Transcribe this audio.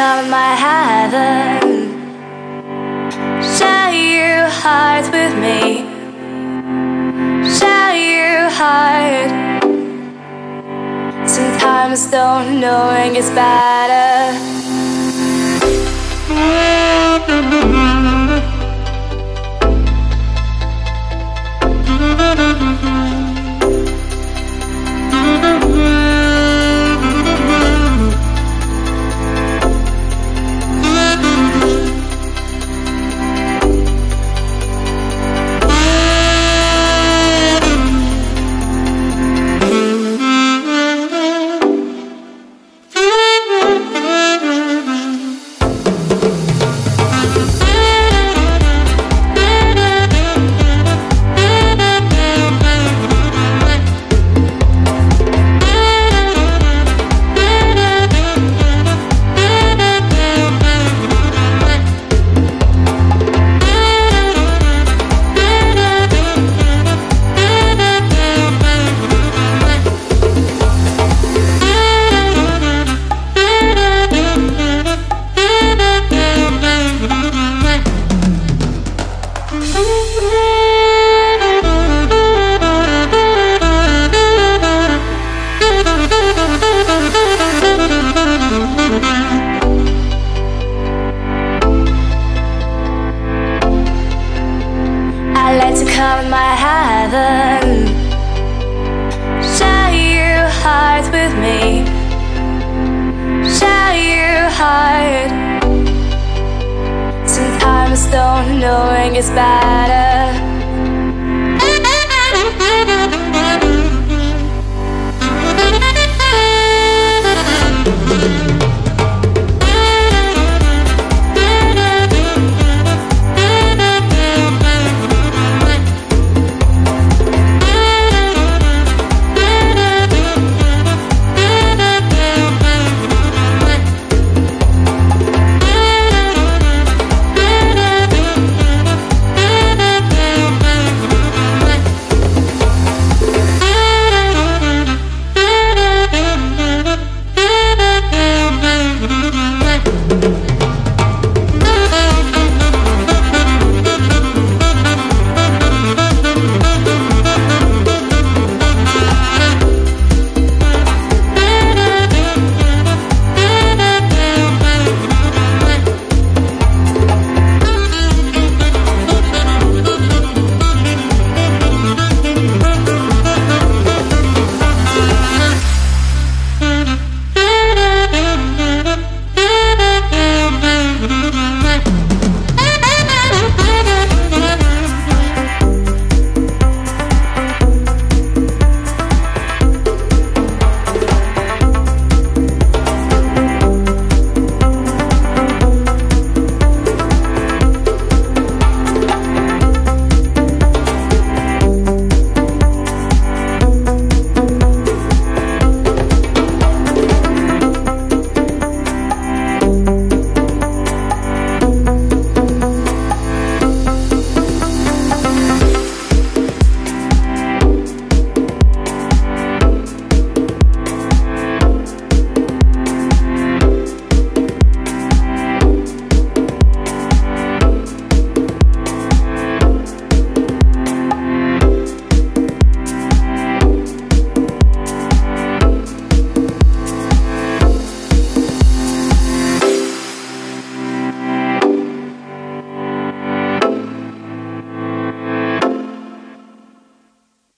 come my heaven. Share your heart with me. Share your heart. Sometimes don't knowing is better. Sometimes don't knowing is bad.